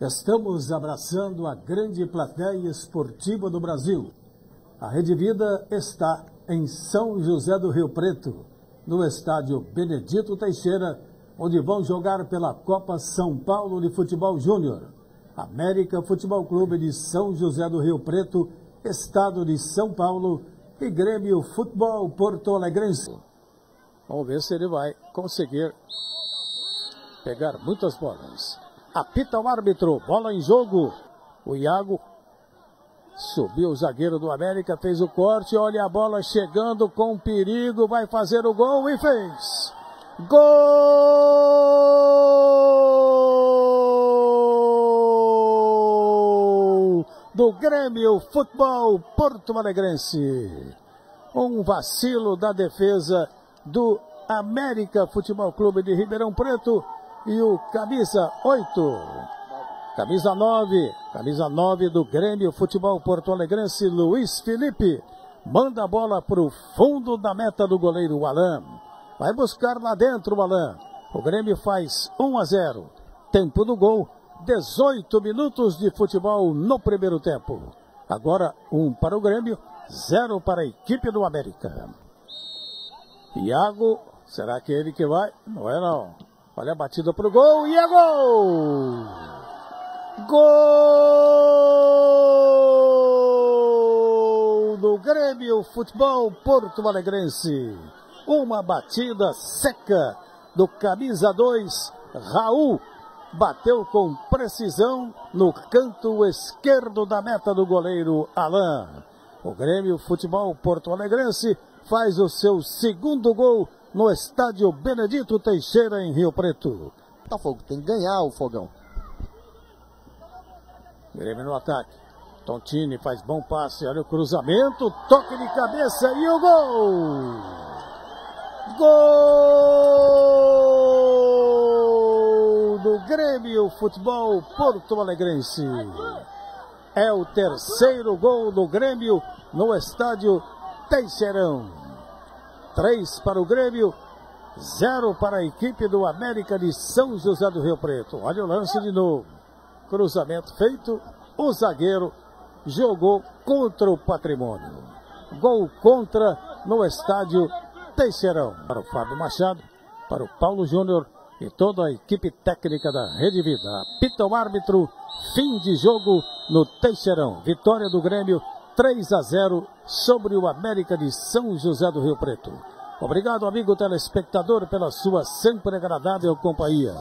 Estamos abraçando a grande plateia esportiva do Brasil. A Rede Vida está em São José do Rio Preto, no estádio Benedito Teixeira, onde vão jogar pela Copa São Paulo de Futebol Júnior. América Futebol Clube de São José do Rio Preto, Estado de São Paulo e Grêmio Futebol Porto Alegrense. Vamos ver se ele vai conseguir pegar muitas bolas. Apita o árbitro, bola em jogo. O Iago subiu o zagueiro do América, fez o corte, olha a bola chegando com perigo, vai fazer o gol e fez. Gol do Grêmio Futebol Porto Alegrense. Um vacilo da defesa do América Futebol Clube de Ribeirão Preto e o camisa 8. Camisa 9, camisa 9 do Grêmio Futebol Porto Alegrense, Luiz Felipe. Manda a bola para o fundo da meta do goleiro Alain. Vai buscar lá dentro o Alain. O Grêmio faz 1 a 0. Tempo do gol, 18 minutos de futebol no primeiro tempo. Agora, um para o Grêmio, zero para a equipe do América. Iago, será que é ele que vai? Não é não. Olha a batida pro gol e é gol! Gol do Grêmio Futebol Porto Alegrense. Uma batida seca do camisa 2, Raul. Bateu com precisão no canto esquerdo da meta do goleiro Alain. O Grêmio Futebol Porto Alegrense faz o seu segundo gol no estádio Benedito Teixeira, em Rio Preto. Botafogo tem que ganhar o fogão. Grêmio no ataque. Tontini faz bom passe, olha o cruzamento, toque de cabeça e o gol! Gol do Grêmio Futebol Porto Alegrense. É o terceiro gol do Grêmio no estádio Teixeirão. 3 para o Grêmio, 0 para a equipe do América de São José do Rio Preto. Olha o lance de novo. Cruzamento feito, o zagueiro jogou contra o patrimônio. Gol contra no estádio Teixeirão. Para o Fábio Machado, para o Paulo Júnior e toda a equipe técnica da Rede Vida. Apita o árbitro, fim de jogo no Teixeirão. Vitória do Grêmio 3 a 0 sobre o América de São José do Rio Preto. Obrigado, amigo telespectador, pela sua sempre agradável companhia.